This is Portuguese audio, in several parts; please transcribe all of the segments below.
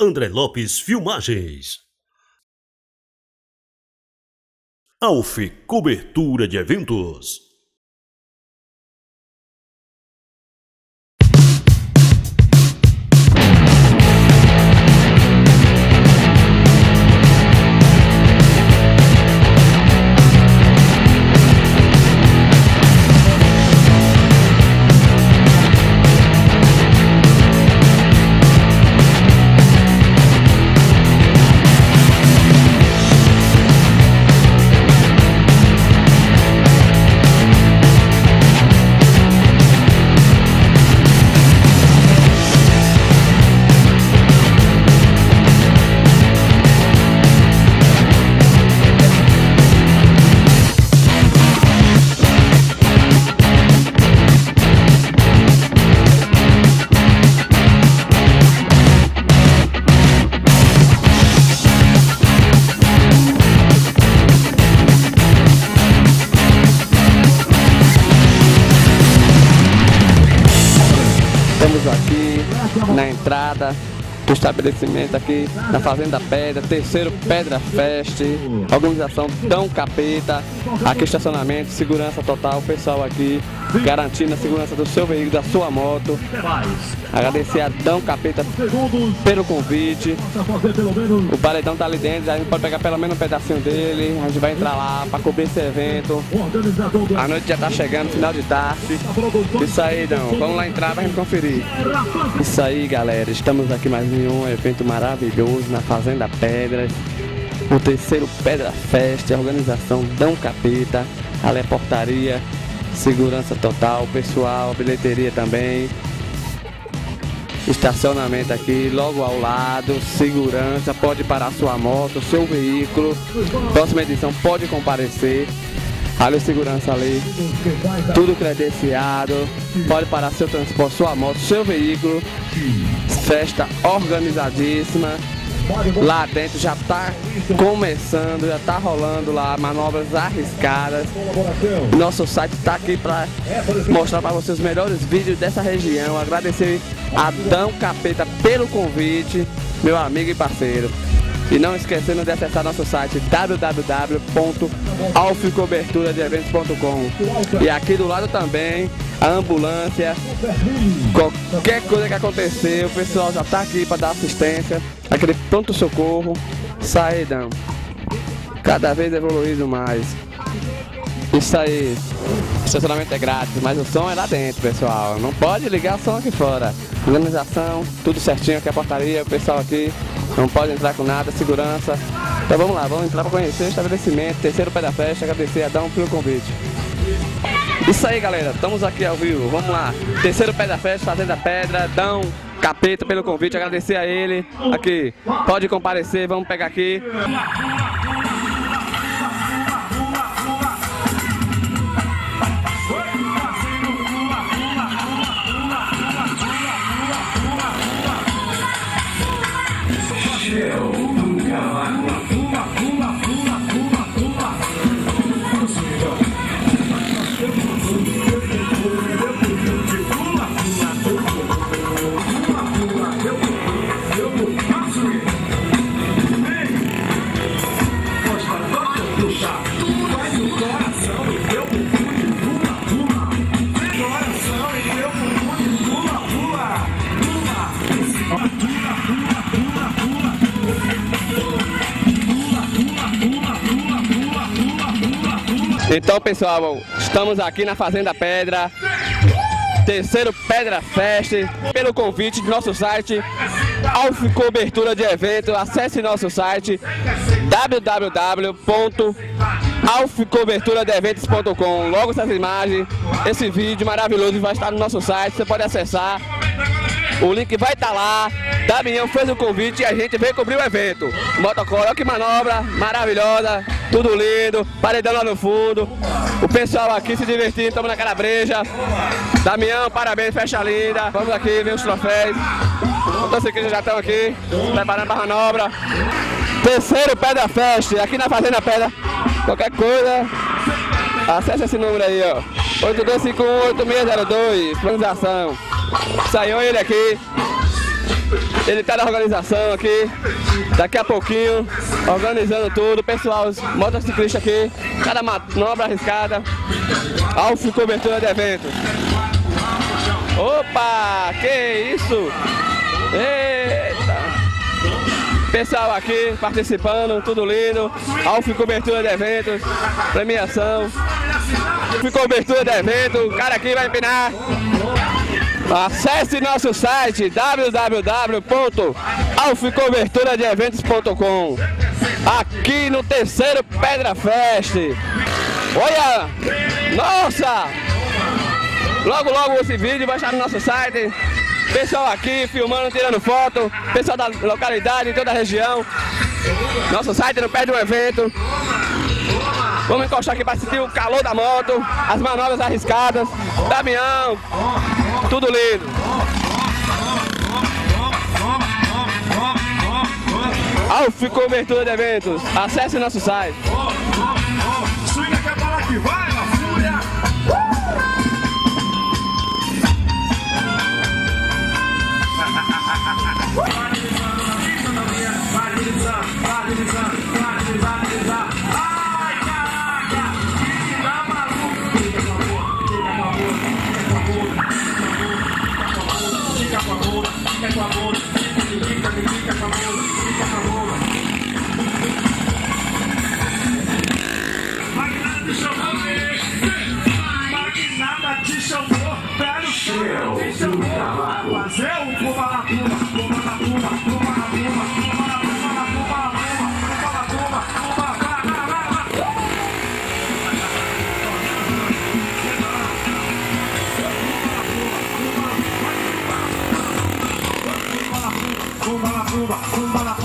André Lopes Filmagens. Alf Cobertura de Eventos. Estabelecimento aqui na Fazenda Pedra, terceiro Pedra Fest, organização Dão Capeta, aqui estacionamento, segurança total, pessoal aqui garantindo a segurança do seu veículo, da sua moto. Agradecer a Dão Capeta pelo convite. O paredão tá ali dentro, a gente pode pegar pelo menos um pedacinho dele, a gente vai entrar lá para cobrir esse evento. A noite já tá chegando, final de tarde. Isso aí, Dão, vamos lá entrar pra gente conferir. Isso aí, galera, estamos aqui mais em um evento maravilhoso na Fazenda Pedras. O terceiro Pedra Fest, a organização Dão Capeta, a portaria, segurança total, pessoal, bilheteria também. Estacionamento aqui, logo ao lado, segurança, pode parar sua moto, seu veículo. Próxima edição pode comparecer. Ali o segurança ali, tudo credenciado, pode parar seu transporte, sua moto, seu veículo. Festa organizadíssima. Lá dentro já está começando, já está rolando lá manobras arriscadas. Nosso site está aqui para mostrar para vocês os melhores vídeos dessa região. Agradecer a Dão Capeta pelo convite, meu amigo e parceiro. E não esquecendo de acessar nosso site www.alficoberturadeeventos.com E aqui do lado também a ambulância, qualquer coisa que acontecer, o pessoal já está aqui para dar assistência, aquele pronto socorro, saídão. Cada vez evoluído mais. Isso aí. Estacionamento é grátis, mas o som é lá dentro, pessoal. Não pode ligar som aqui fora. Organização, tudo certinho aqui a portaria, o pessoal aqui não pode entrar com nada, segurança. Então vamos lá, vamos entrar para conhecer o estabelecimento, terceiro pé da festa, agradecer a Dão pelo convite. Isso aí, galera, estamos aqui ao vivo, vamos lá. Terceiro pé da festa, Fazenda Pedra, Dão, Capeta pelo convite, agradecer a ele. Aqui, pode comparecer, vamos pegar aqui. Então, pessoal, estamos aqui na Fazenda Pedra, terceiro Pedra Fest, pelo convite do nosso site, Alf Cobertura de Evento. Acesse nosso site www.alfcoberturadeeventos.com. Logo essas imagens, esse vídeo maravilhoso vai estar no nosso site, você pode acessar. O link vai estar lá. Damião fez o convite e a gente veio cobrir o evento. Motocoro, que manobra maravilhosa, tudo lindo, paredão lá no fundo. O pessoal aqui se divertindo, estamos na calabreja. Damião, parabéns, festa linda. Vamos aqui ver os troféus. Os motociclistas já estão aqui, preparando para a manobra. Terceiro Pedra Fest, aqui na Fazenda Pedra. Qualquer coisa, acesse esse número aí, ó. 8251-8602, organização. Saiu ele aqui. Ele tá na organização aqui. Daqui a pouquinho, organizando tudo. Pessoal, motociclista aqui. Cada manobra arriscada. Alf cobertura de evento. Opa! Que isso? Eita! Pessoal aqui participando, tudo lindo. Alf cobertura de eventos, premiação. Cobertura de evento, o cara aqui vai empinar. Acesse nosso site www.alfcoberturadeeventos.com Aqui no terceiro Pedra Fest. Olha! Nossa! Logo, logo esse vídeo vai estar no nosso site. Pessoal aqui filmando, tirando foto. Pessoal da localidade, toda a região. Nosso site não perde um evento. Vamos encostar aqui para sentir o calor da moto, as manobras arriscadas. Damião, tudo lindo. Alf Cobertura de Eventos. Acesse nosso site. Swing a que vai, das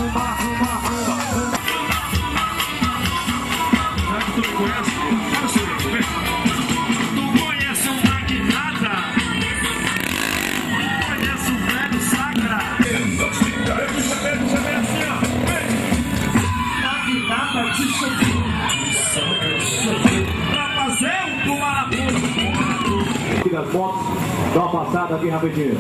dá uma passada aqui rapidinho.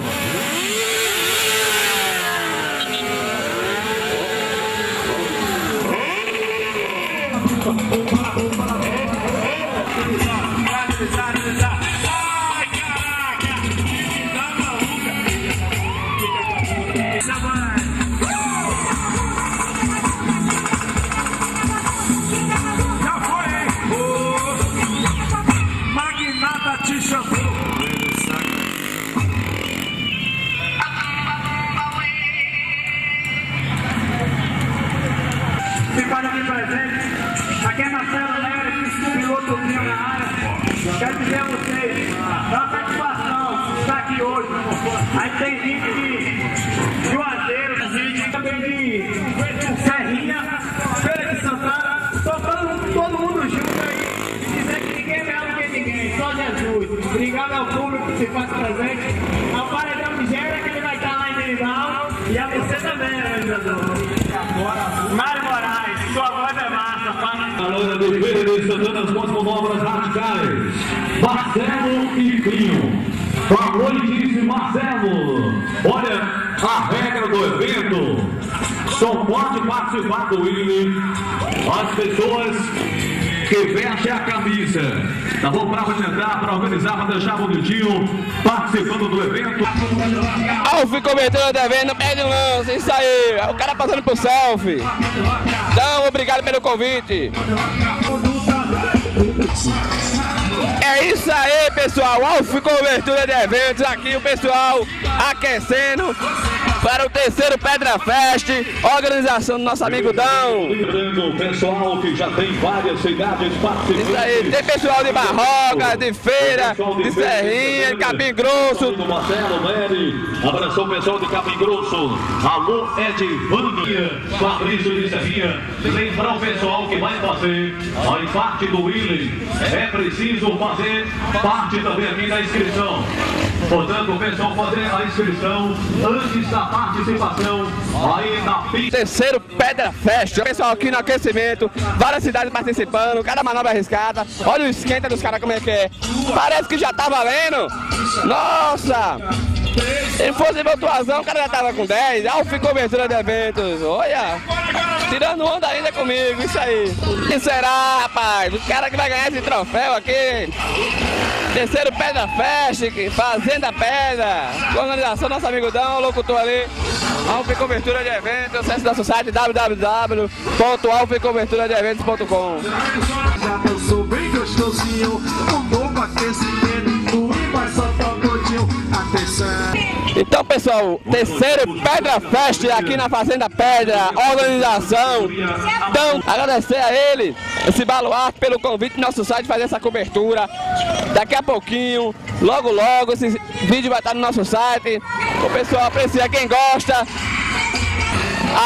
Participar do Willy as pessoas que vestem a camisa. Tá bom? Para apresentar, para organizar, para deixar bonitinho, participando do evento. Alf de evento, perde um lance, isso aí. O cara passando por selfie. Então, obrigado pelo convite. É isso aí, pessoal. Alf cobertura de eventos. Aqui o pessoal aquecendo para o terceiro Pedra Fest. Organização do nosso amigo Dão. Lembrando o pessoal que já tem várias cidades participantes. Isso aí, tem pessoal de Barroca, de Feira, de Serrinha, de Capim Grosso. Do Marcelo Nery, abraçou o pessoal de Capim Grosso. Alô, Edvânia, Fabrício de Serrinha. Lembrar o pessoal que vai fazer parte do Willy. É preciso fazer parte também aqui da inscrição. Portanto, o pessoal fazer a inscrição antes da participação aí na pista. Terceiro Pedra Fest. O pessoal aqui no aquecimento, várias cidades participando, cada manobra arriscada. Olha o esquenta dos caras como é que é. Parece que já tá valendo. Nossa! Se fosse pontuação, o cara já tava com 10. Alfa cobertura de eventos. Olha, tirando onda ainda comigo, isso aí. Quem será, rapaz? O cara que vai ganhar esse troféu aqui. Terceiro Pedra Fest, Fazenda Pedra. Organização nosso amigo Dão, locutor ali. Alfa Cobertura de Eventos. Acesse nosso site www.alfacoberturadeeventos.com Já dançou bem gostosinho, um novo aquecimento e mais só tocodinho. Atenção. Então, pessoal, terceiro Pedra Fest aqui na Fazenda Pedra, organização. Então, agradecer a ele, esse baluarte, pelo convite do nosso site fazer essa cobertura. Daqui a pouquinho, logo logo, esse vídeo vai estar no nosso site. O pessoal aprecia quem gosta.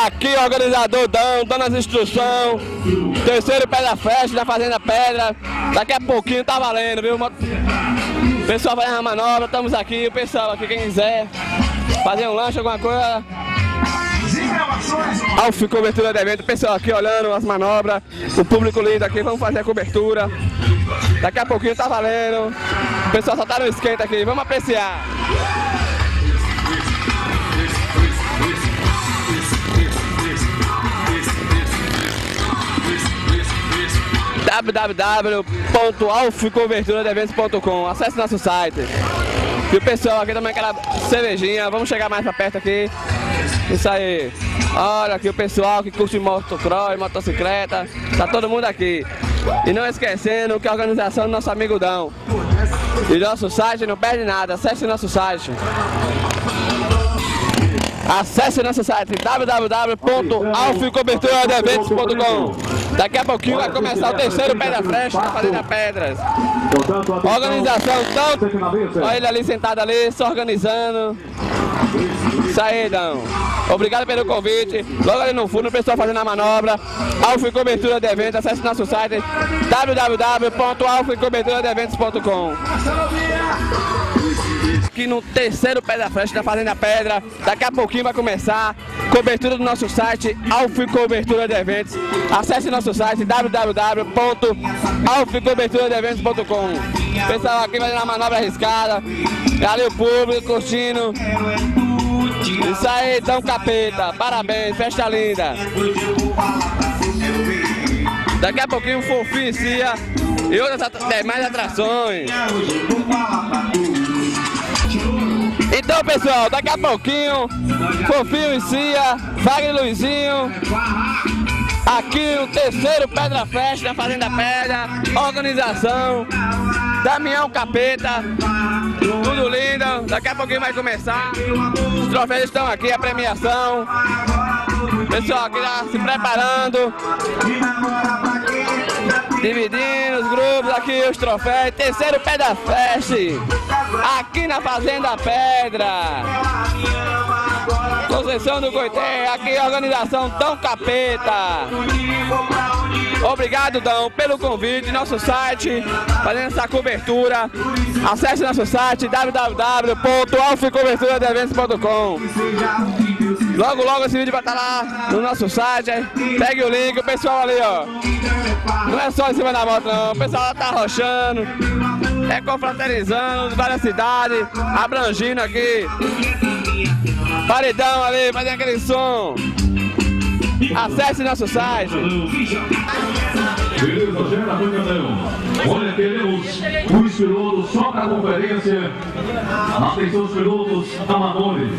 Aqui organizador Dão, dando as instruções. Terceiro Pedra Fest da Fazenda Pedra. Daqui a pouquinho tá valendo, viu? Pessoal vai na manobra, estamos aqui. O pessoal aqui, quem quiser fazer um lanche, alguma coisa. Alf cobertura de evento, pessoal aqui olhando as manobras, o público lindo aqui, vamos fazer a cobertura. Daqui a pouquinho tá valendo. O pessoal só tá no esquenta aqui, vamos apreciar. www.alfcoberturadeeventos.com Acesse nosso site. E o pessoal aqui também aquela cervejinha, vamos chegar mais pra perto aqui. Isso aí. Olha aqui o pessoal que curte motocross, motocicleta, tá todo mundo aqui. E não esquecendo que a organização do nosso amigo Dão. E nosso site não perde nada, acesse nosso site. Acesse nosso site www.alficoberturadeeventos.com Daqui a pouquinho vai começar o terceiro Pedra Fresh da Fazenda Pedras. Organização tão... Olha ele ali sentado ali, se organizando. Isso aí, Dão. Obrigado pelo convite. Logo ali no fundo, o pessoal fazendo a manobra. Alfa Cobertura de Eventos. Acesse nosso site www.alfacoberturadeeventos.com Aqui no terceiro Pedra Fresh da Fazenda Pedra. Daqui a pouquinho vai começar. Cobertura do nosso site, Alfa Cobertura de Eventos. Acesse nosso site www.alfacoberturadeeventos.com Pessoal aqui vai na manobra arriscada. Ali o público curtindo. Isso aí, então capeta, parabéns, festa linda. Daqui a pouquinho fofinho cia e outras atra- demais atrações. Então pessoal, daqui a pouquinho, fofinho e cia, Wagner e Luizinho. Aqui o terceiro Pedra Fest da Fazenda Pedra, organização, Damião Capeta, tudo lindo, daqui a pouquinho vai começar. Os troféus estão aqui, a premiação. Pessoal aqui tá se preparando. Dividindo os grupos aqui, os troféus. Terceiro Pedra Fest. Aqui na Fazenda Pedra. Conceição do Coité, aqui a organização Dão Capeta. Obrigado, Dão, pelo convite, nosso site, fazendo essa cobertura. Acesse nosso site www.alficoberturadeeventos.com Logo, logo esse vídeo vai estar lá no nosso site. Pegue o link, o pessoal ali, ó. Não é só em cima da moto, não. O pessoal tá arrochando, é confraternizando, várias cidades, abrangindo aqui. Paredão ali, fazendo aquele som. Acesse nosso site. Beleza, Gera Pancadão. Olha, teremos os pilotos só para a conferência. Atenção, os pilotos amadores.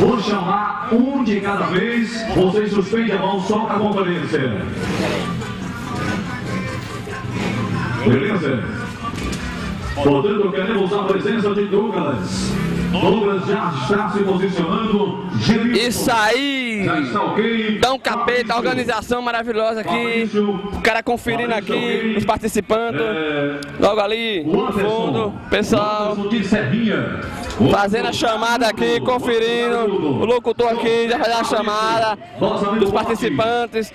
Vou chamar um de cada vez. Vocês suspendem a mão só para a conferência. Beleza? Portanto, queremos a presença de Douglas. Douglas já está se posicionando. Isso aí! Já está ok. Dão capeta, organização maravilhosa aqui. O cara conferindo aqui, os participantes. É, Logo ali, no fundo, pessoal. Fazendo a chamada aqui, conferindo. O locutor aqui já faz a chamada dos participantes.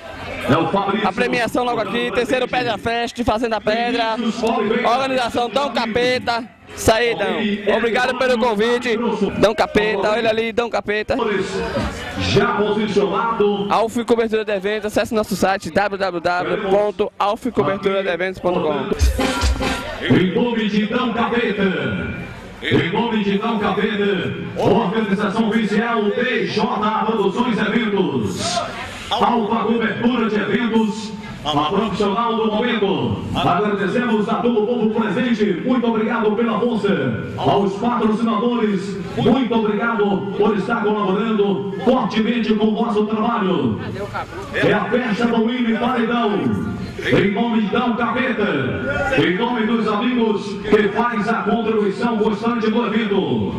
É. A premiação logo aqui, terceiro Pedra Fest, Fazenda Pedra. Organização Dão Capeta. Isso aí, Dão. Obrigado pelo convite. Dão Capeta, olha ali, Dão Capeta. Já posicionado. Alf Cobertura de Eventos, acesse nosso site www.alfcoberturadeeventos.com Em nome de Dão Capeta. Em nome de Não Capeta, Organização Oficial TJ Produções Eventos. Alfa Cobertura de Eventos, a profissional do momento. Agradecemos a todo o povo presente. Muito obrigado pela força. Aos patrocinadores, muito obrigado por estar colaborando fortemente com o nosso trabalho. É a festa do Willy Paredão. Em nome Dão Capeta, em nome dos amigos que faz a contribuição constante do evento.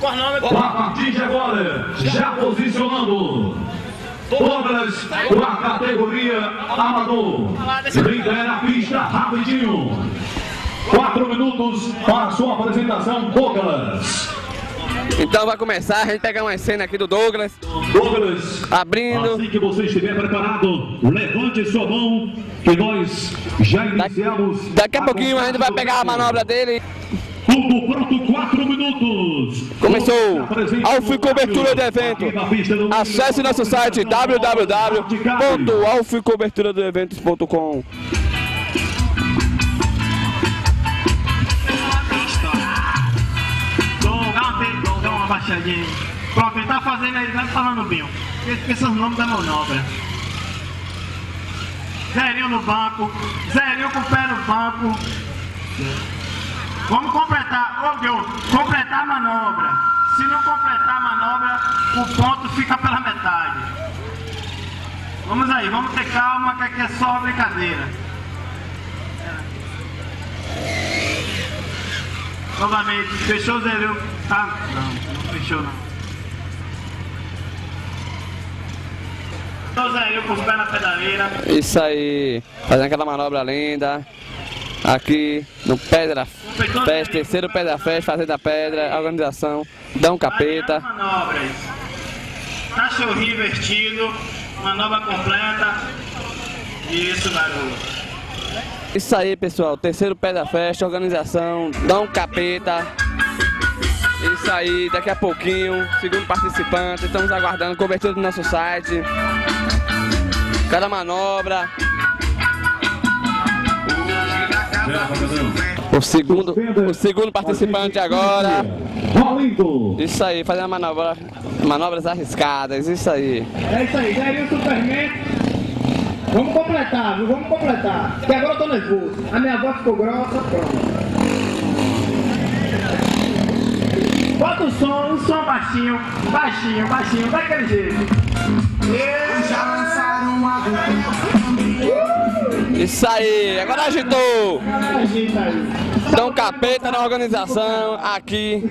A partir de agora, já posicionando. Douglas com a categoria Amador. Lidera a pista rapidinho. Quatro minutos para a sua apresentação, Douglas. Então vai começar, a gente pega uma cena aqui do Douglas, Douglas, abrindo. assim que você estiver preparado, levante sua mão que nós já iniciamos. Daqui a pouquinho a gente vai pegar a manobra dele. Tudo pronto, quatro minutos. Começou. No Cobertura de rádio, Evento. do- Acesse nosso site www.alficoberturadoeventos.com Dom, dá uma, pe- dom, dá uma baixadinha. aí. Pronto, ele tá fazendo aí, vai falando binho. Esqueça os nomes da manobra. Zerinho no banco, Zerinho com o pé no banco. Vamos completar, ô Deus, completar a manobra. Se não completar a manobra, o ponto fica pela metade. Vamos aí, vamos ter calma, que aqui é só brincadeira. Novamente, fechou o Zerinho? Tá? Não, não fechou não. O Zerinho com os pés na pedaleira. Isso aí, fazendo aquela manobra linda. Aqui no Pedra Fest, terceiro Pedra Fest, Fazenda Pedra, organização, Dão Capeta. Manobras. Cachorrinho invertido, manobra completa. Isso, garoto. Isso aí, pessoal, terceiro Pedra Fest, organização, Dão Capeta. Isso aí, daqui a pouquinho, segundo participante, estamos aguardando cobertura do nosso site. Cada manobra. O segundo, o segundo participante agora. Isso aí, fazendo manobra, manobras arriscadas, isso aí. É isso aí, Zerinho Superman. Vamos completar, viu? Vamos completar. Porque agora eu tô nervoso. A minha voz ficou grossa, pronto. Bota o som, um som baixinho, baixinho, baixinho, daquele jeito. Já lançaram uma Isso aí, agora agitou. Dão Capeta na organização, aqui.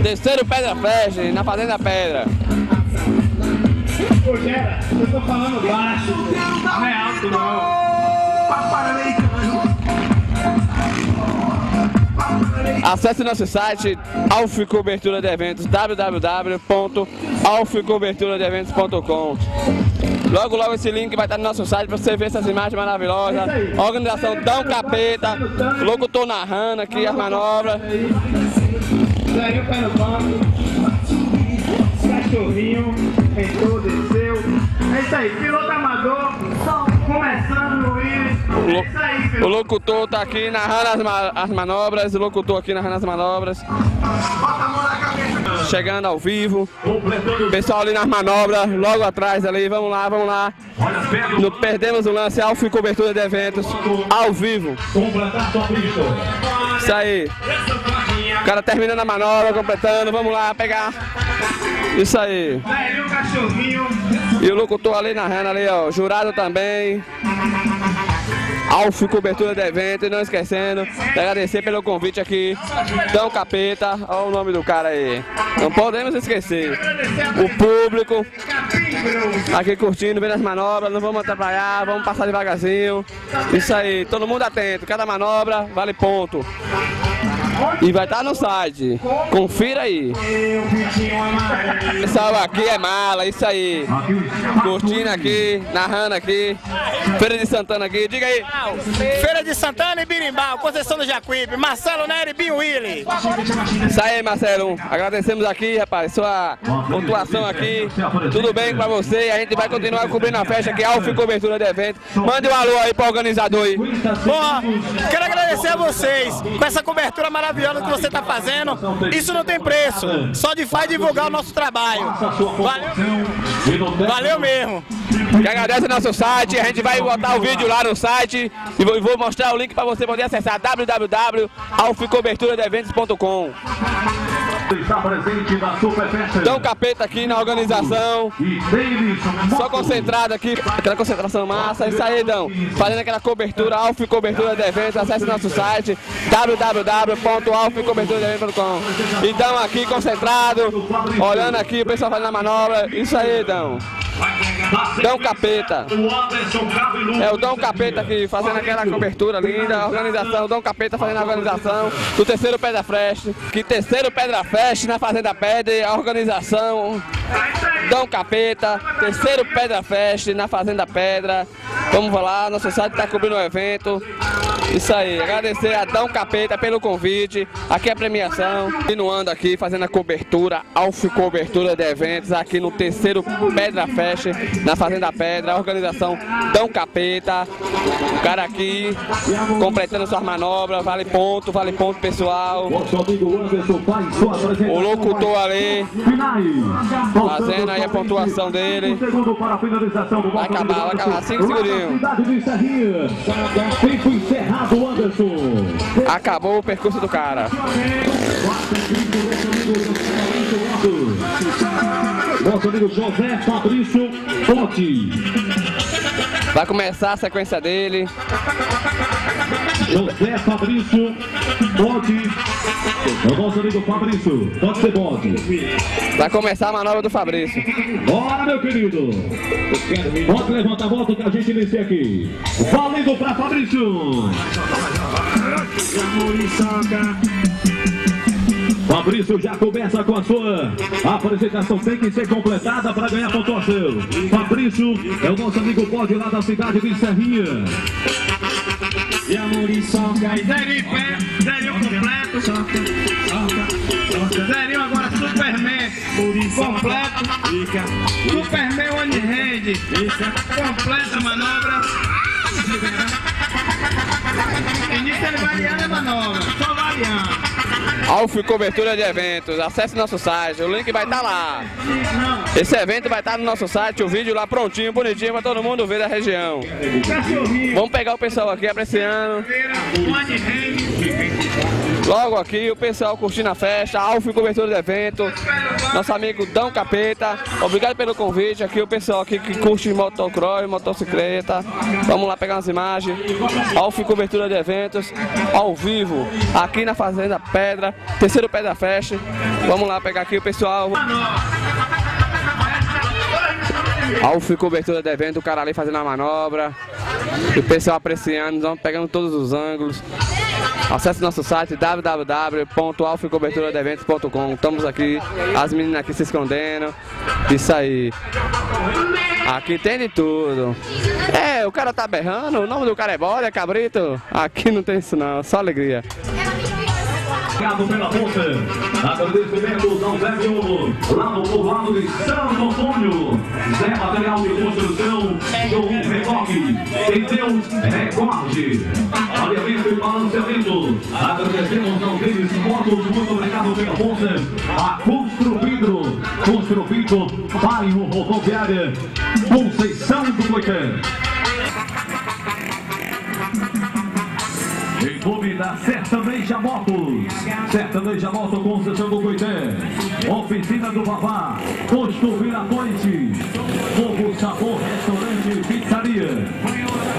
Terceiro Pedra Fest, na Fazenda Pedra. Ô, Gera, eu tô falando baixo. Não é alto, não. Acesse nosso site Alf Cobertura de Eventos, www.alfcoberturadeeventos.com Logo, logo esse link vai estar no nosso site para você ver essas imagens maravilosas. Organização Dão Capeta, locutor narrando aqui as manobras. Zerinho pé no banco. Cachorrinho, entrou, desceu. É isso aí, piloto amador. Começando Willis. É isso aí, O piloto. locutor tá aqui narrando as, ma- as manobras, o locutor aqui narrando as manobras. Chegando ao vivo. Pessoal ali nas manobras, logo atrás ali, vamos lá, vamos lá. Não perdemos o lance, Alfa e cobertura de eventos, ao vivo. Isso aí. O cara terminando a manobra, completando, vamos lá, pegar. Isso aí. E o locutor ali narrando ali, ó, jurado também. Alfa e cobertura de evento, e não esquecendo de agradecer pelo convite aqui. Dão Capeta, olha o nome do cara aí. Não podemos esquecer. O público aqui curtindo, vendo as manobras, não vamos atrapalhar, vamos passar devagarzinho. Isso aí, todo mundo atento, cada manobra vale ponto. E vai estar no site. Confira aí. Pessoal, aqui é mala, isso aí. Curtindo aqui, narrando aqui. Feira de Santana aqui, diga aí. Feira de Santana e Birimbau, Conceição do Jacuípe, Marcelo Nery e Binho Willi. Isso aí, Marcelo. Agradecemos aqui, rapaz, sua pontuação aqui. Tudo bem com você? A gente vai continuar cobrindo a festa aqui, Alfa e Cobertura de Evento. Mande um alô aí pro organizador aí. Bom, quero agradecer a vocês com essa cobertura maravilhosa maravilhosa que você está fazendo. Isso não tem preço. Só de faz divulgar o nosso trabalho. Valeu, valeu mesmo. Que agradece nosso site, a gente vai botar o vídeo lá no site e vou, vou mostrar o link para você poder acessar www.alficoberturadeeventos.com Está presente na um capeta aqui na organização. Só concentrado aqui, aquela concentração massa, isso aí, Dão. Fazendo aquela cobertura, Alf Cobertura de Eventos, acesse nosso site www.alfcoberturadeeventos.com Então aqui concentrado, olhando aqui o pessoal fazendo a manobra, isso aí, Dão. Dão Capeta. É o Dom Capeta aqui fazendo aquela cobertura linda, a organização, Dom Capeta fazendo a organização do terceiro Pedra Fest, que terceiro Pedra Fest na Fazenda Pedra, a organização Dom Capeta, terceiro Pedra Fest na Fazenda Pedra. Vamos lá, nosso site está cobrindo o evento. Isso aí, agradecer a Dom Capeta pelo convite. Aqui é a premiação. Continuando aqui, fazendo a cobertura, Alf Cobertura de Eventos, aqui no terceiro Pedra Fest, na Fazenda Pedra, a organização Dom Capeta. O cara aqui, completando suas manobras, vale ponto, vale ponto pessoal. O locutor ali. Fazendo aí a pontuação dele. Vai acabar, vai acabar, cinco segundinhos. Tempo encerrado. Acabou o percurso do cara. Nosso amigo José Fabrício Ponte. Vai começar a sequência dele. José Fabrício Ponte. É o nosso amigo Fabrício. Pode ser Ponte. Vai começar a manobra do Fabrício. Bora, meu querido. Pode levantar a moto que a gente inicia aqui. Valendo para Fabrício. Fabrício já começa com a sua apresentação. Tem que ser completada para ganhar pontuação. Fabrício é o nosso amigo Pode lá da cidade de Serrinha. Zerinho pé, zerinho completo. Zerinho agora Superman completo. Superman one hand. Completa a manobra. Ele variando a só Cobertura de Eventos. Acesse nosso site, o link vai estar lá. Esse evento vai estar no nosso site, o vídeo lá prontinho, bonitinho, para todo mundo ver da região. Vamos pegar o pessoal aqui apreciando. Logo aqui, o pessoal curtindo a festa, Alf Cobertura de Evento. Nosso amigo Dão Capeta. Obrigado pelo convite. Aqui o pessoal aqui que curte motocross, motocicleta. Vamos lá pegar umas imagens. Alf Cobertura de Eventos, ao vivo, aqui na Fazenda Pedra, terceiro Pedra Fest. Vamos lá pegar aqui o pessoal. Alf Cobertura de Evento, o cara ali fazendo a manobra. E o pessoal apreciando, vamos pegando todos os ângulos. Acesse nosso site www.alficoberturadeeventos.com. Estamos aqui, as meninas aqui se escondendo. Isso aí. Aqui tem de tudo. É, o cara tá berrando, o nome do cara é Bora, é Cabrito. Aqui não tem isso não, só alegria. Obrigado pela ponta. Agradecimentos ao Zé Miolo, lá no povoado de Santo Antônio. Zé Material de Construção, do Reboque. Em Deus, recorde. Alinhamento e balanceamento. Agradecemos aos deles motos. Muito obrigado pela ponta. A Construvidro. Construvidro, bairro rodoviária. Conceição do Coitã. Em nome da Sertaneja Motos, Sertaneja Moto Conceição do Coité, Oficina do Babá, Posto Viracoite, Novo Sabor Restaurante Pizzaria,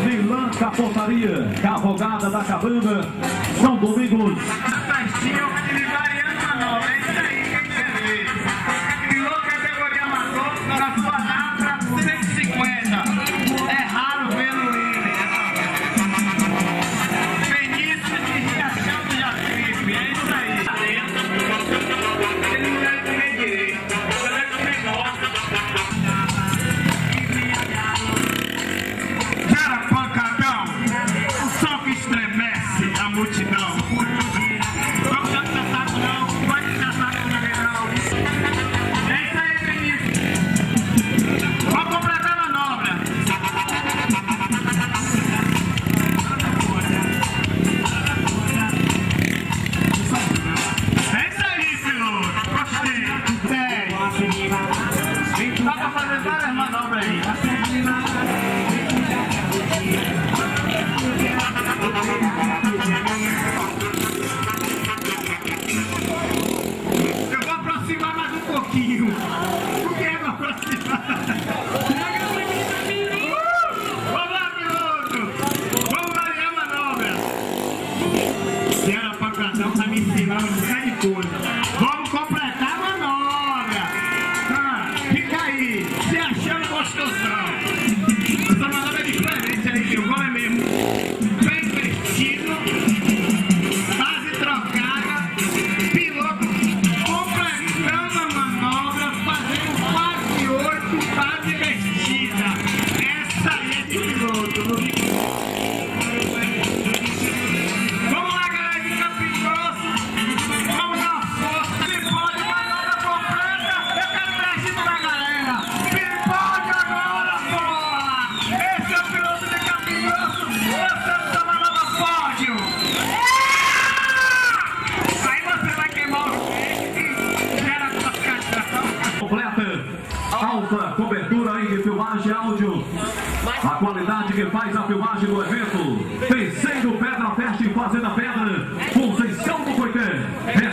Milan Capotaria, Cavalgada da Cabana, São Domingos,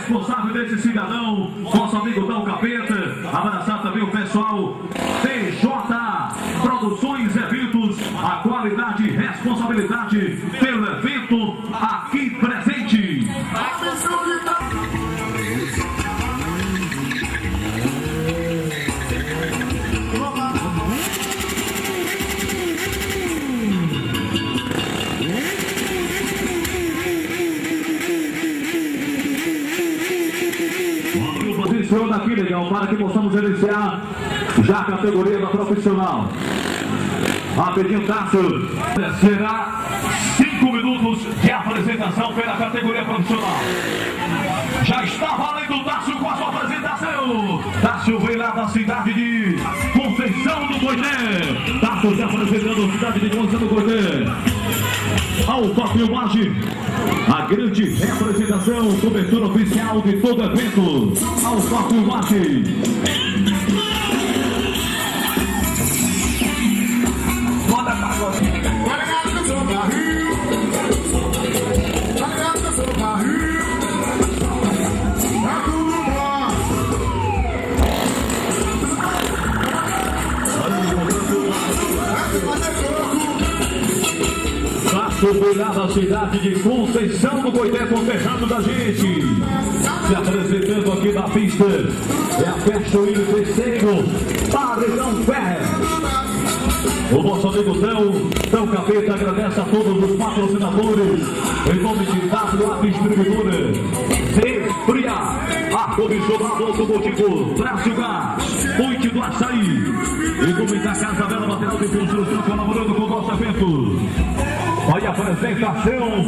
Responsável desse cidadão, nosso amigo Dão Capeta. Abraçar também o pessoal TJ Produções Eventos. A qualidade e responsabilidade pelo evento aqui Legal, para que possamos iniciar já a categoria da profissional. Rapidinho, Tasso. Será cinco minutos de apresentação pela categoria profissional. Já está valendo o Tássio com a sua apresentação. Tássio vem lá da cidade de Conceição do Coité. Tássio já apresentando cidade de Conceição do Coité. Alta filmagem, a grande representação, cobertura oficial de todo evento. Alta filmagem. Tássio da cidade de Conceição do Coité, conterrâneo da gente. Se apresentando aqui na pista, é a Festa William terceiro, Paredão Ferre. O nosso amigo Tão, Tão Capeta agradece a todos os patrocinadores, em nome de WA Distribuidora, Zefria, Ar-Condicionado Automotivo, Brasil Gás, Ponte do Açaí, e nome da Casa Bela Material de Construção, colaborando com o nosso evento. Olha a apresentação,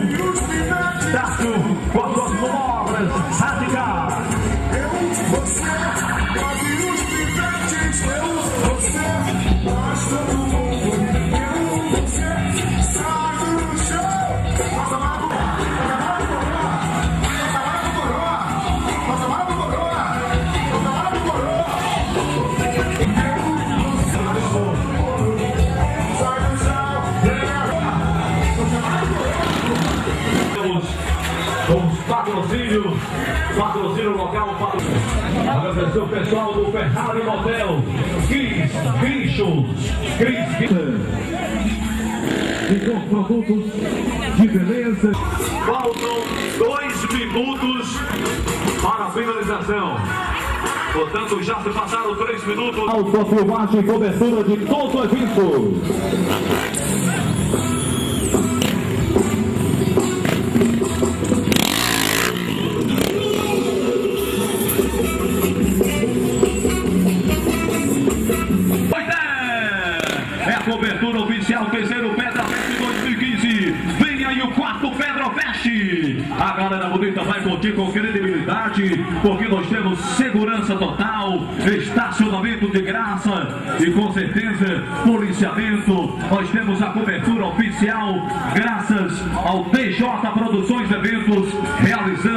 Agradecer o pessoal do Ferrari Motel, Cris, Christians, Cris, e com produtos de beleza. Faltam dois minutos para a finalização. Portanto, já se passaram três minutos. E cobertura de todo o evento. Oficial terceiro Pedra Fest 2015. Vem aí o quarto Pedra Fest. A galera bonita vai curtir com credibilidade, porque nós temos segurança total, estacionamento de graça e com certeza policiamento. Nós temos a cobertura oficial, graças ao TJ Produções Eventos, realizando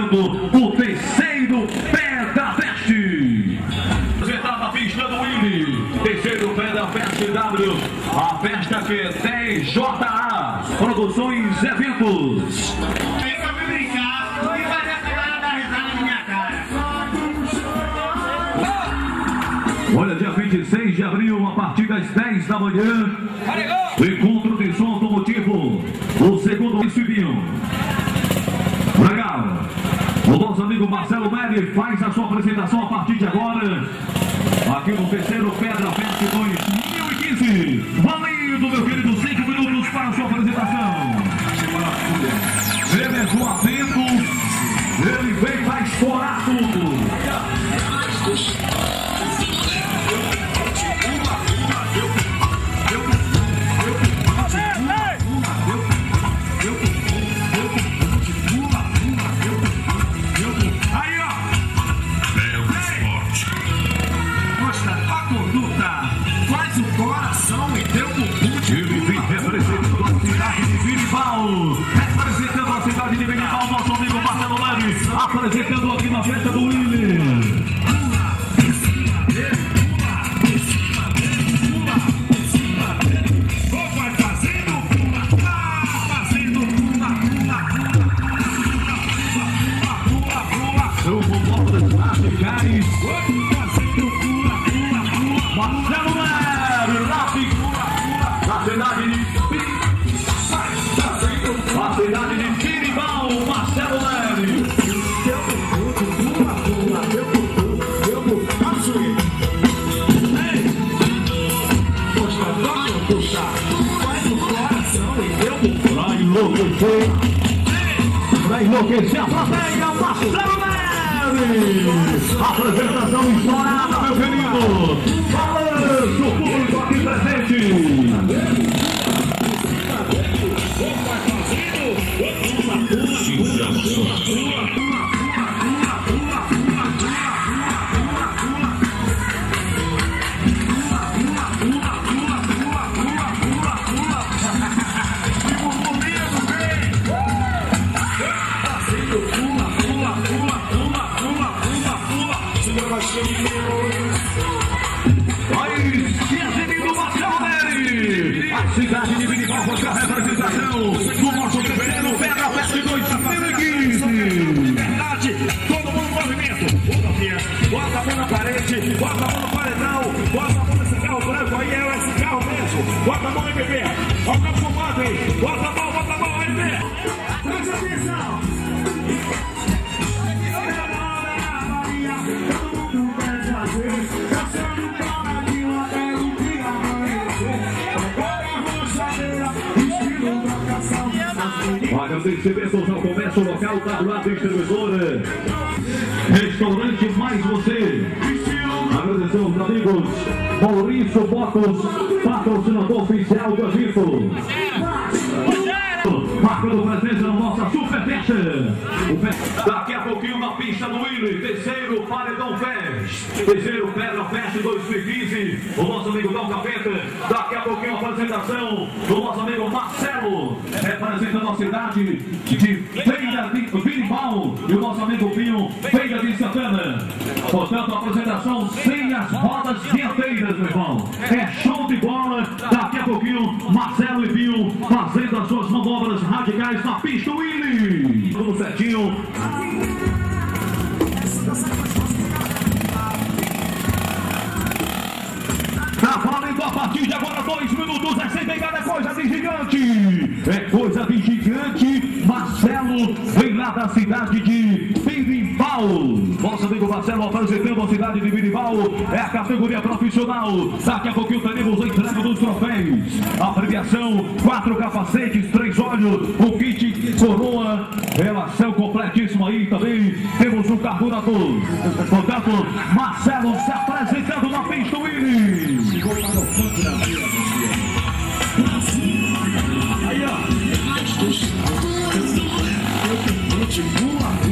da risada na minha cara. Olha, dia 26 de abril, a partir das 10 da manhã, encontro de som automotivo, o segundo Civinho. Legal. O nosso amigo Marcelo Meli faz a sua apresentação a partir de agora, aqui no terceiro Pedra Fest 2015. Valendo, enlouquecer, pra enlouquecer a plateia, Marcelo Neves! Apresentação estourada, meu querido! Balanço, público aqui presente! Do nosso amigo Marcelo, representando a cidade de Feira de Virimal. E o nosso amigo Pinho, Feira de Santana. Portanto, a apresentação sem as rodas dianteiras, meu irmão. É show de bola. Daqui a pouquinho, Marcelo e Pinho fazendo as suas manobras radicais na pista Willy. Tudo certinho. Partir de agora, dois minutos. É sem pegada, é coisa de gigante. É coisa de gigante. Marcelo vem lá da cidade de Birimbau. Nosso amigo Marcelo apresentando a cidade de Birimbau. É a categoria profissional. Daqui a pouquinho teremos a entrega dos troféus. A premiação: quatro capacetes, três olhos, o kit coroa. Relação completíssima aí também. Temos um carburador. Portanto, Marcelo se apresentando na pista Willy. Aí,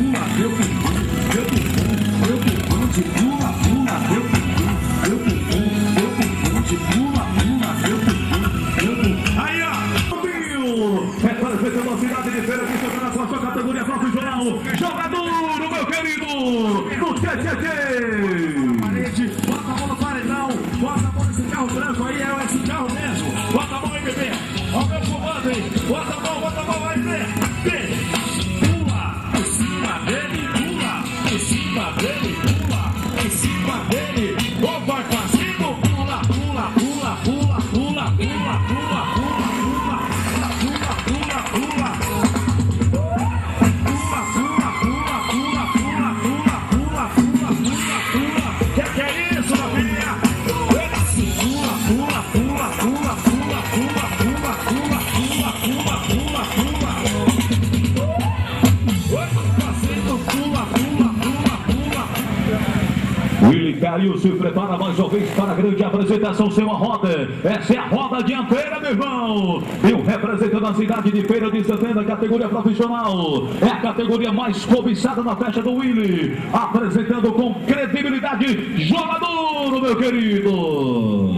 Caio se prepara mais uma vez para a grande apresentação seu a roda. Essa é a roda dianteira, meu irmão. E o da cidade de Feira de Santana, categoria profissional. É a categoria mais cobiçada na festa do Willi. Apresentando com credibilidade, jogador, meu querido.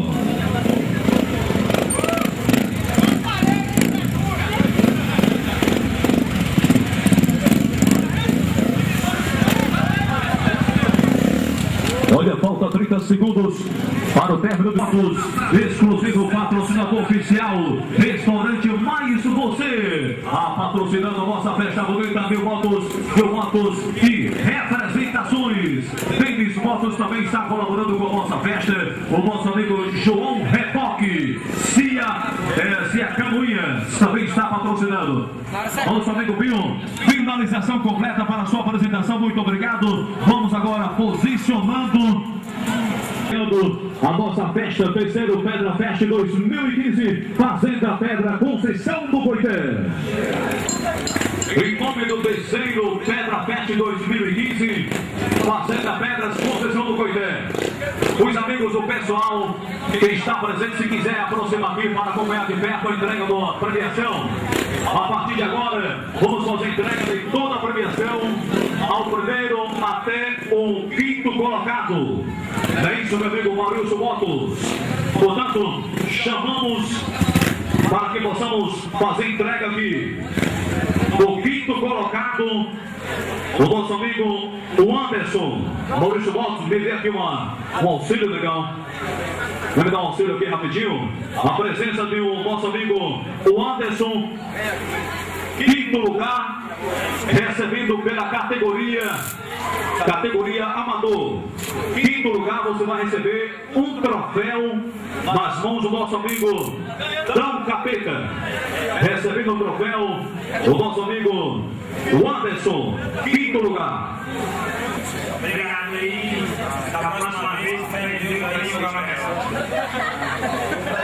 Dos votos. Exclusivo patrocinador oficial. Restaurante Mais Você. A patrocinando a nossa festa bonita. Mil votos, mil votos e representações. Denis Motos também está colaborando com a nossa festa. O nosso amigo João Retoque. Cia, é, Cia Camuinha também está patrocinando. Nosso amigo Binho. Finalização completa para a sua apresentação. Muito obrigado. Vamos agora posicionando a nossa festa, terceiro Pedra Fest 2015, Fazenda Pedra, Conceição do Coité. Em nome do terceiro Pedra Fest 2015, Fazenda Pedras, Conceição do Coité. Os amigos do pessoal que está presente, se quiser aproximar aqui para acompanhar de perto a entrega da premiação. A partir de agora, vamos fazer entrega de toda a premiação ao primeiro até o quinto colocado. É isso, meu amigo Maurício Motos. Portanto, chamamos para que possamos fazer entrega aqui do quinto colocado, o nosso amigo o Anderson. Maurício Motos, me dê aqui uma, um auxílio legal. Vai me dar um auxílio aqui rapidinho. A presença do nosso amigo o Anderson. Quinto lugar, recebendo pela categoria categoria amador. Quinto lugar, você vai receber um troféu nas mãos do nosso amigo Dão Capeta. Recebendo o troféu, o nosso amigo Anderson. Quinto lugar. Obrigado aí. Da próxima vez, mais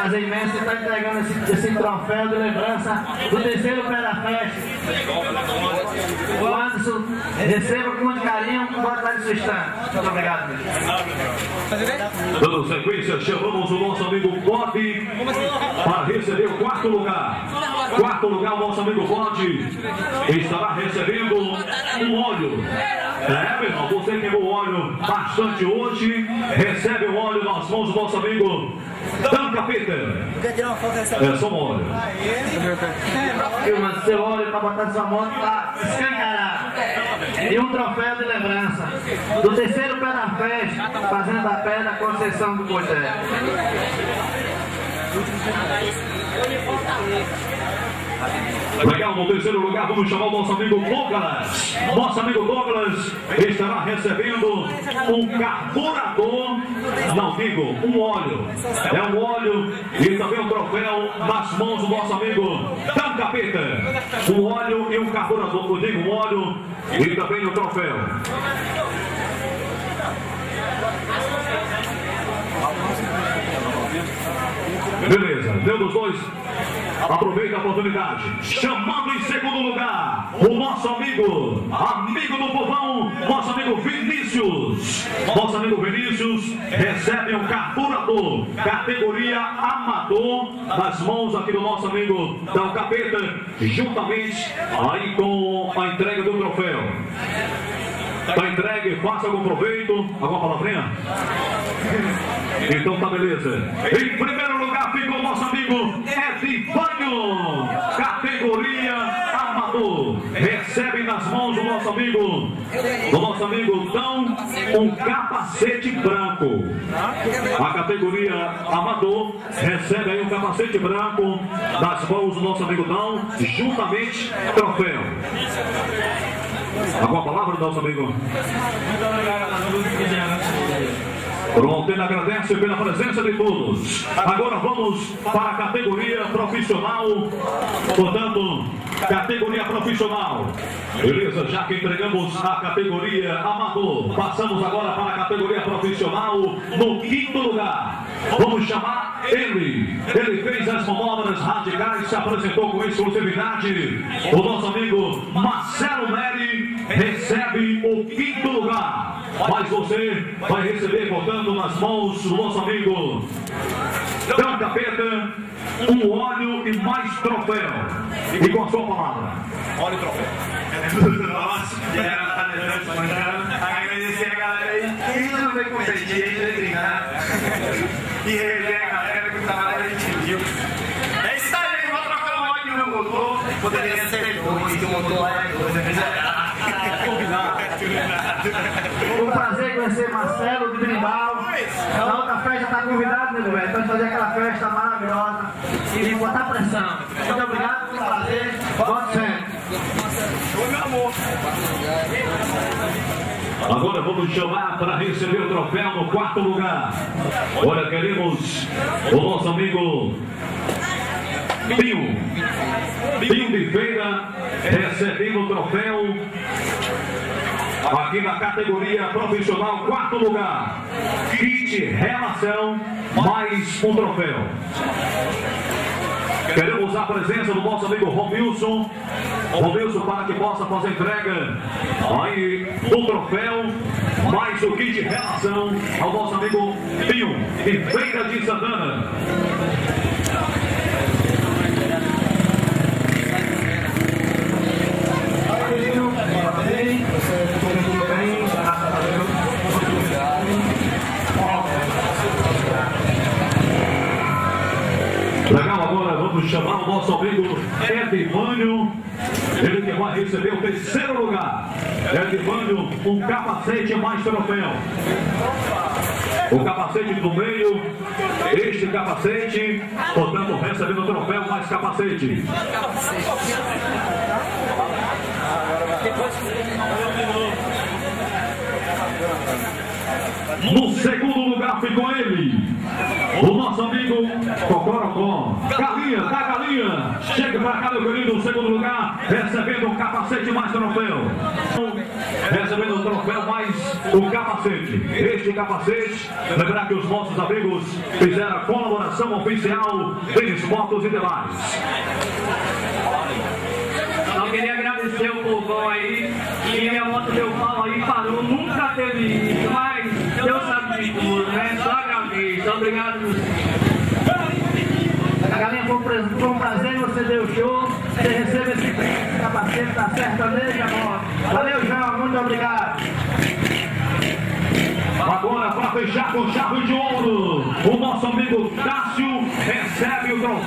Prazer imenso estar entregando esse, esse troféu de lembrança do terceiro pé da festa. O Anderson, receba com muito carinho, boa tarde sua estante. Muito obrigado. Dando sequência, chamamos o nosso amigo Bob para receber o quarto lugar. Quarto lugar, o nosso amigo Bob estará recebendo um óleo. É, meu irmão, você queimou óleo bastante hoje, recebe o óleo nas mãos do nosso amigo Dan Capeta. É só um óleo. Filma seu olho para botar sua moto para escancarar. E um troféu de lembrança do terceiro pé da festa, Fazenda da Pedra, Conceição do Coité. Legal, no terceiro lugar, vamos chamar o nosso amigo Douglas. Nosso amigo Douglas estará recebendo um carburador, não digo, um óleo. É um óleo e também um troféu nas mãos do nosso amigo Dan Capeta. Um óleo e um carburador, eu digo um óleo e também um troféu. Beleza, deu dos dois. Aproveita a oportunidade. Chamando em segundo lugar o nosso amigo, amigo do povão, nosso amigo Vinícius. Nosso amigo Vinícius recebe um carburador, categoria amador, nas mãos aqui do nosso amigo Dal Capeta, juntamente aí com a entrega do troféu. Tá entregue, faça algum proveito. Alguma palavrinha? Então tá beleza. Em primeiro lugar fica o nosso amigo Categoria amador. Recebe nas mãos do nosso amigo, do nosso amigo Dão, um capacete branco. A categoria amador recebe aí um capacete branco nas mãos do nosso amigo Dão, juntamente troféu. Alguma palavra, nosso amigo? Fronteira agradece pela presença de todos. Agora vamos para a categoria profissional. Portanto, categoria profissional. Beleza, já que entregamos a categoria amador, passamos agora para a categoria profissional no quinto lugar. Vamos chamar ele. Ele fez as manobras radicais, se apresentou com exclusividade. O nosso amigo Marcelo Neri recebe o quinto lugar. Mas você vai receber, portanto, nas mãos do nosso amigo Dan Capeta, um óleo e mais troféu. E com a sua palavra. Olha o troféu. Nossa, agradecer a galera aí que não veio competir, veio treinar. E rever a galera que tava lá e a gente viu. É isso aí, vou trocar um óleo no meu motor. Poderia ser dois, que o motor lá é dois. Um prazer conhecer Marcelo de Brindal. Na outra festa está convidado, né, velho? Para fazer aquela festa maravilhosa e botar pressão. Muito obrigado pelo prazer. Volte sempre. Agora vamos chamar para receber o troféu no quarto lugar. Olha, queremos o nosso amigo Pinho. Pinho de Feira recebendo o troféu aqui na categoria profissional, quarto lugar. Kit Relação, mais um troféu. Queremos a presença do nosso amigo Romilson. Romilson para que possa fazer entrega aí do troféu, mais o kit relação ao nosso amigo Pinho, de Feira de Santana. Legal, agora vamos chamar o nosso amigo Edivânio. Vai receber o terceiro lugar. Edivânio, um capacete mais troféu. O capacete do meio, este capacete, portanto, recebendo o troféu mais capacete. No segundo lugar ficou ele, o nosso amigo Cocorocó. Chega pra cá, meu querido, no segundo lugar, recebendo o capacete mais troféu. Recebendo o troféu mais o capacete. Este capacete, lembrar que os nossos amigos fizeram a colaboração oficial deles, motos e demais. Só queria agradecer o povão aí, que minha moto deu pau aí, parou, nunca teve mas Deus sabe de tudo, né? Só agradeço, obrigado. Foi um prazer, você deu show. Você recebe esse capacete da sertaneja, amor. Valeu, João, muito obrigado. Agora, para fechar com chave de ouro, o nosso amigo Cássio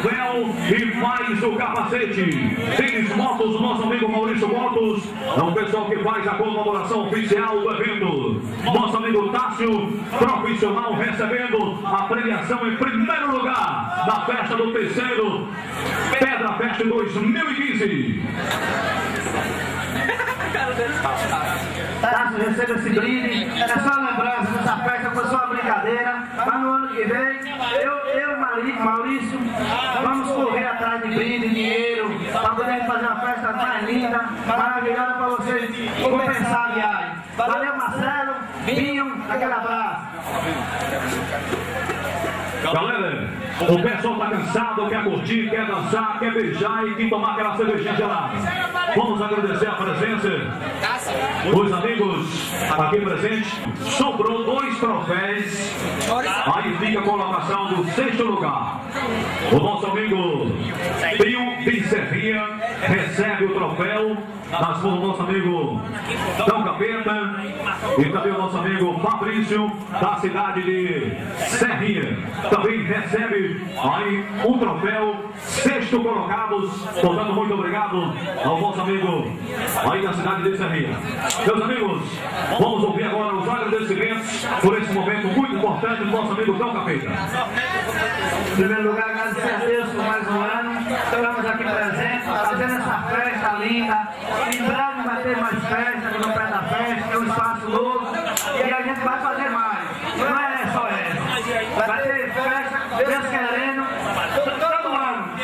recebe troféu e mais o capacete. Tênis Motos, nosso amigo Maurício Motos, é o pessoal que faz a comemoração oficial do evento. Nosso amigo Tássio, profissional, recebendo a premiação em primeiro lugar da festa do terceiro Pedra Fest 2015. Tássio, receba esse brinde. É só foi só brincadeira. Mas no ano que vem, eu, eu Maurício, vamos correr atrás de brinde, dinheiro, para poder fazer uma festa mais linda, maravilhosa para vocês compensar a viagem. Valeu, Marcelo, Binho, aquele abraço. Galera, o pessoal tá cansado, quer curtir, quer dançar, quer beijar e quer tomar aquela cervejinha gelada. Vamos agradecer a presença dos amigos aqui presentes. Sobrou dois troféus. Aí fica a colocação do sexto lugar. O nosso amigo Pio Serrinha recebe o troféu nas mãos do nosso amigo Dão Capeta e também o nosso amigo Fabrício da cidade de Serrinha. Também recebe aí um troféu, sexto colocados. Portanto, muito obrigado ao nosso amigo aí da cidade de Serrinha. Meus amigos, vamos ouvir agora os agradecimentos por esse momento muito importante do nosso amigo Dão Capeta. Em primeiro lugar, agradecer a Deus por mais um ano. Estamos aqui presentes, fazendo essa festa linda. Em breve vai ter mais festa no pé da festa, é um espaço novo. E a gente vai fazer mais. Não é só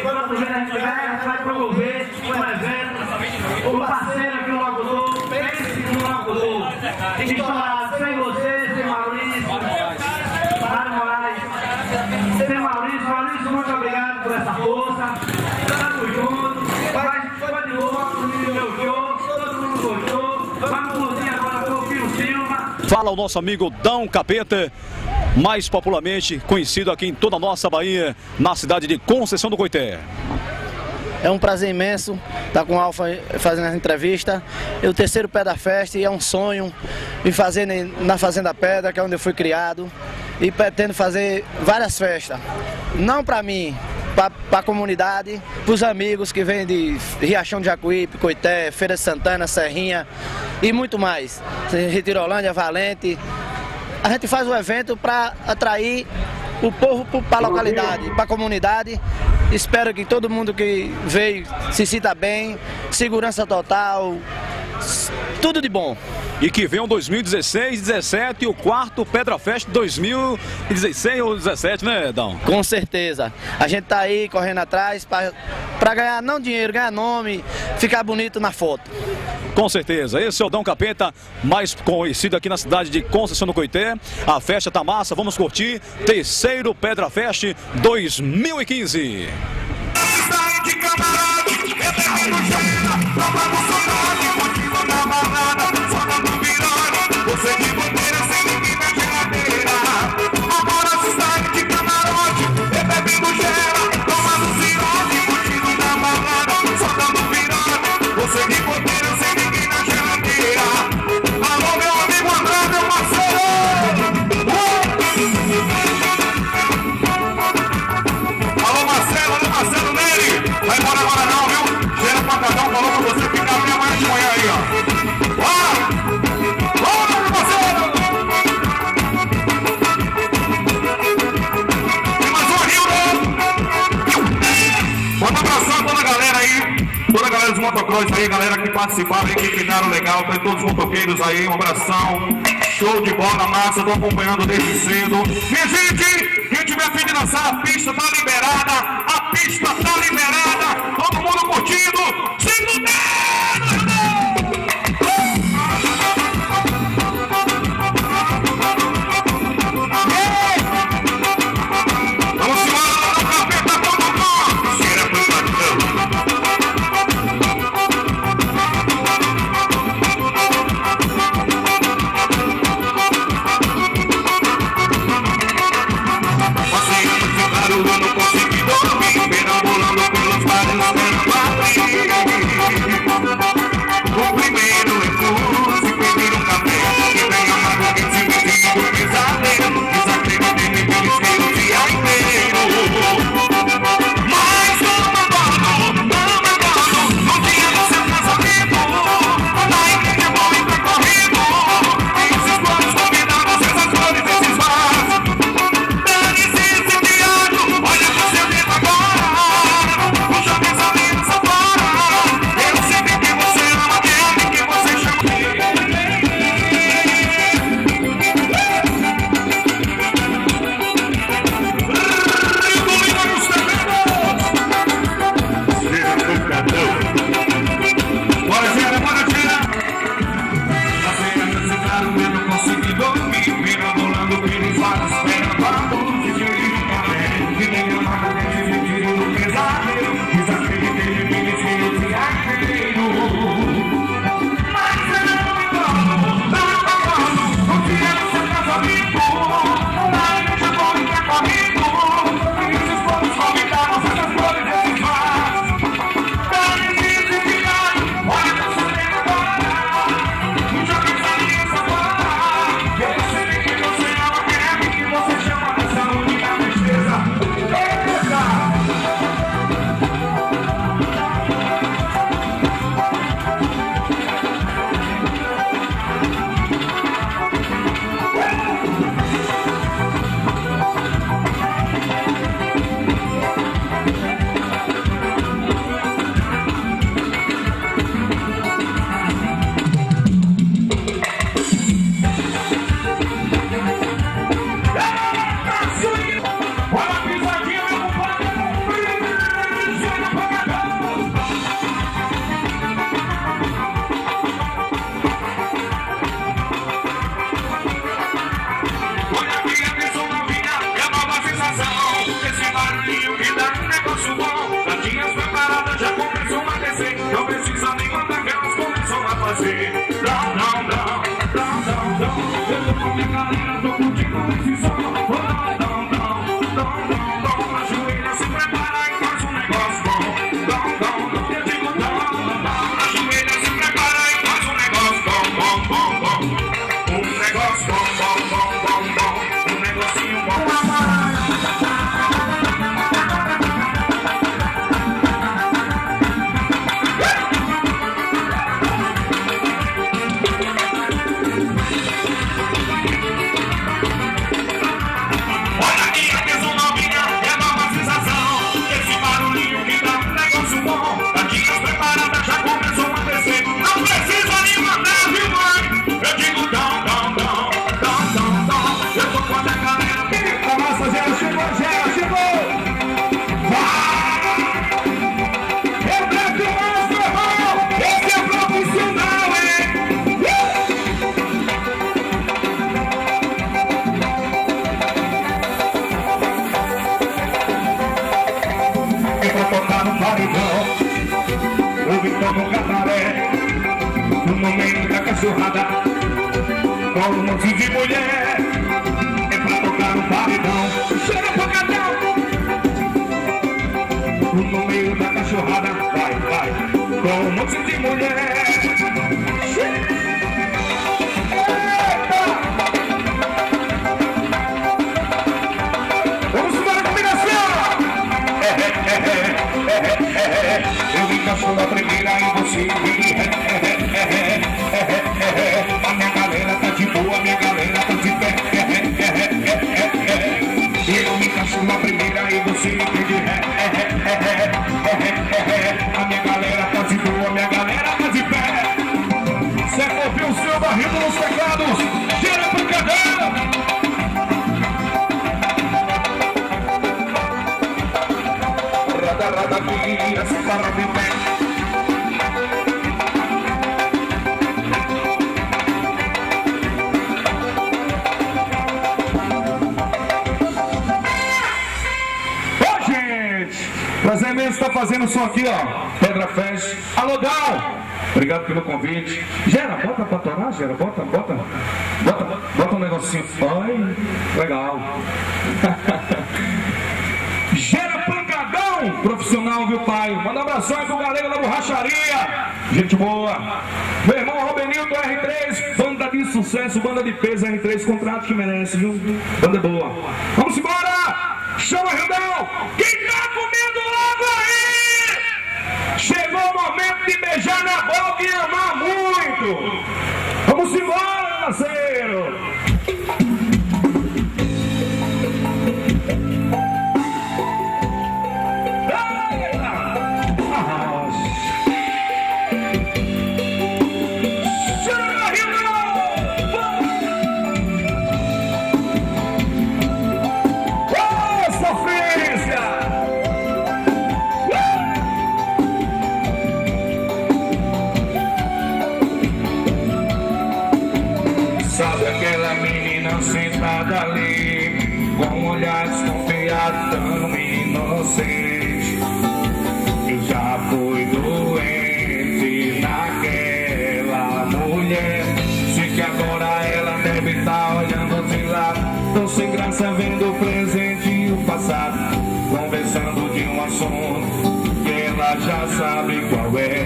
gente tiver, a gente vai promover um evento. O parceiro aqui no locutor, pense no locutor. Estourado, sem você, sem Maurício, Mário Moraes, sem Maurício. Maurício, muito obrigado por essa força. Tamo junto. Vai, foi de boa, o meu show, todo mundo gostou. Vamos curtir agora com o Silva. Fala o nosso amigo Dão Capeta, mais popularmente conhecido aqui em toda a nossa Bahia, na cidade de Conceição do Coité. É um prazer imenso estar com o Alfa fazendo essa entrevista. É o terceiro pé da festa e é um sonho me fazer na Fazenda Pedra, que é onde eu fui criado, e pretendo fazer várias festas. Não para mim, para a comunidade, para os amigos que vêm de Riachão de Jacuípe, Coité, Feira de Santana, Serrinha e muito mais. Retirolândia, Valente. A gente faz o evento para atrair o povo para a localidade, para a comunidade. Espero que todo mundo que veio se sinta bem, segurança total, tudo de bom. E que venham 2016, 17 e o quarto Pedra Fest 2016 ou 17, né, Dão? Com certeza. A gente tá aí correndo atrás para ganhar não dinheiro, ganhar nome, ficar bonito na foto. Com certeza. Esse é o Dão Capeta, mais conhecido aqui na cidade de Conceição do Coité. A festa tá massa, vamos curtir. Terceiro Pedra Fest 2015. Participaram e que ficaram legal, pra todos os motoqueiros aí, um abração. Show de bola, massa, tô acompanhando desde cedo. Minha gente, quem tiver fim de dançar, a pista tá liberada, a pista tá liberada, está fazendo som aqui, ó. Pedra Fest. Alô, Gal! Obrigado pelo convite. Gera, bota pra torar, Gera, bota, bota. Bota, bota um negocinho. Ai, legal. Gera pancadão, profissional, viu, pai? Manda abrações pro galera da borracharia. Gente boa. Meu irmão Robinildo, R3, banda de sucesso, banda de peso R3, contrato que merece, viu? Banda boa. Vamos embora! Chama, Rildão! Quem tá que beijar na boca e amar muito. Vamos embora, parceiro! sem graça vendo o presente e o passado, conversando de um assunto que ela já sabe qual é.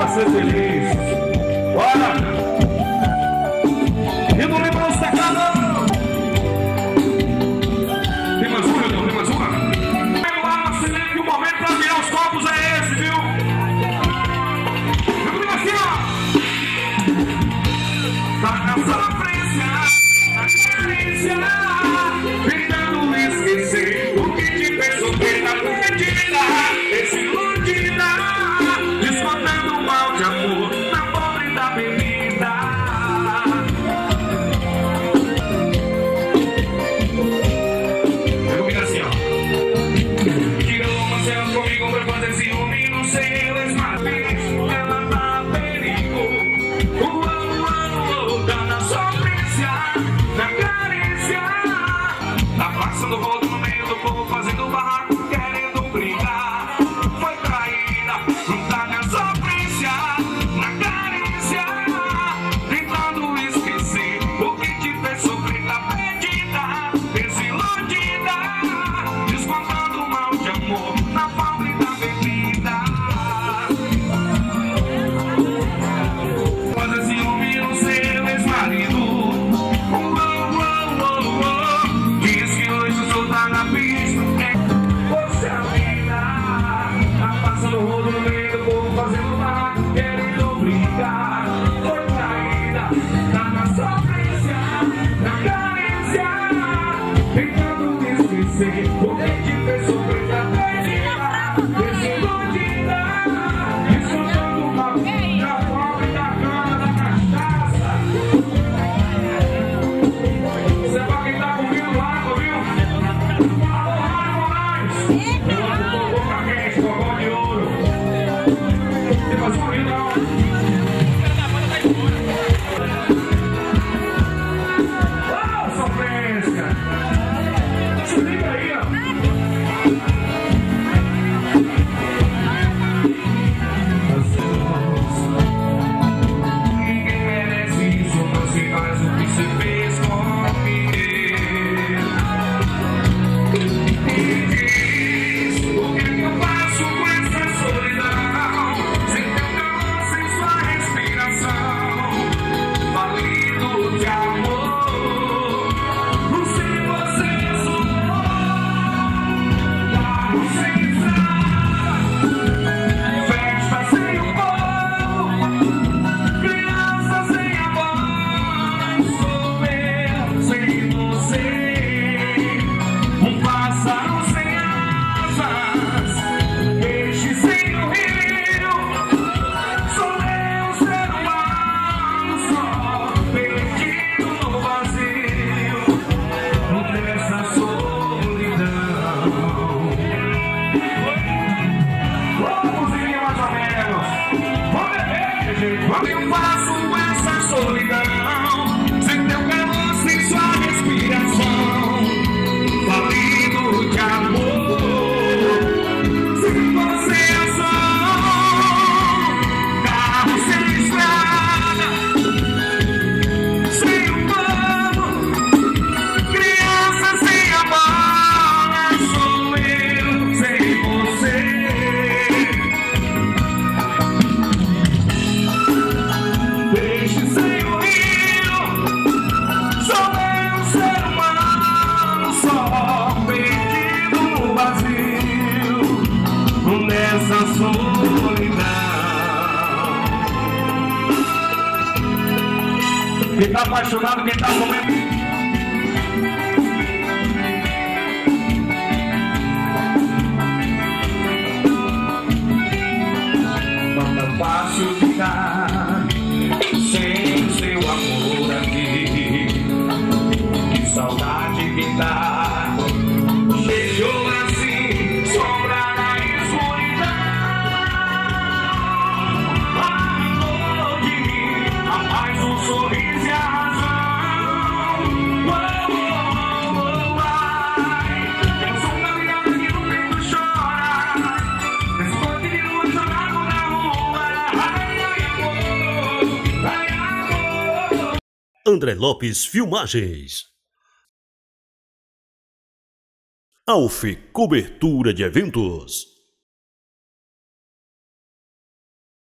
para ser feliz. Lopes Filmagens. Alf Cobertura de Eventos.